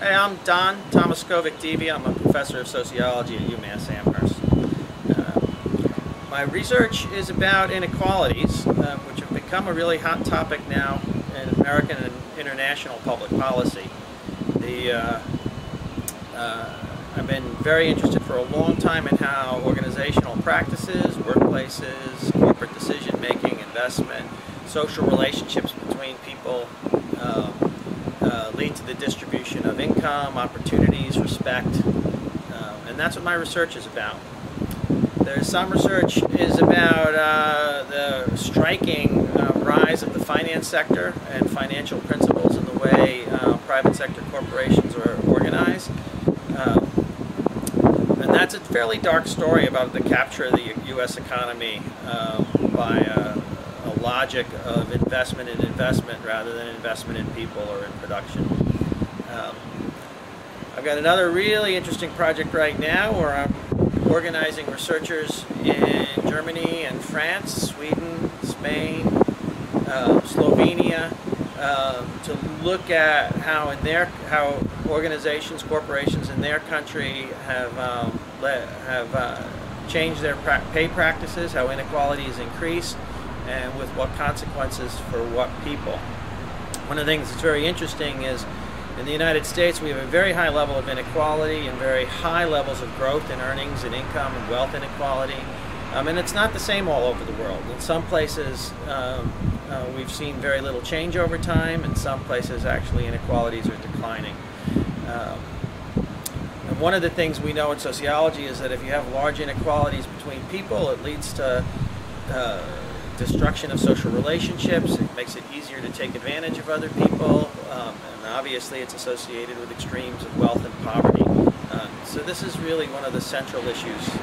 Hey, I'm Don Tomaskovic Devey. I'm a professor of sociology at UMass Amherst. Uh, my research is about inequalities, uh, which have become a really hot topic now in American and international public policy. The, uh, uh I've been very interested for a long time in how organizational practices, workplaces, corporate decision making, investment, social relationships between people um, lead to the distribution of income, opportunities, respect, um, and that's what my research is about. There's some research is about uh, the striking uh, rise of the finance sector and financial principles in the way uh, private sector corporations are organized. Um, and that's a fairly dark story about the capture of the U.S. economy um, by uh, logic of investment in investment rather than investment in people or in production. Um, I've got another really interesting project right now where I'm organizing researchers in Germany and France, Sweden, Spain, uh, Slovenia, uh, to look at how in their how organizations, corporations in their country have um, let, have uh, changed their pra pay practices, how inequality has increased, and with what consequences for what people. One of the things that's very interesting is in the United States we have a very high level of inequality and very high levels of growth in earnings and income and wealth inequality. Um, and it's not the same all over the world. In some places um, uh, we've seen very little change over time. In some places actually inequalities are declining. Um, and one of the things we know in sociology is that if you have large inequalities between people, it leads to uh, destruction of social relationships. It makes it easier to take advantage of other people. Um, and obviously it's associated with extremes of wealth and poverty. Uh, so this is really one of the central issues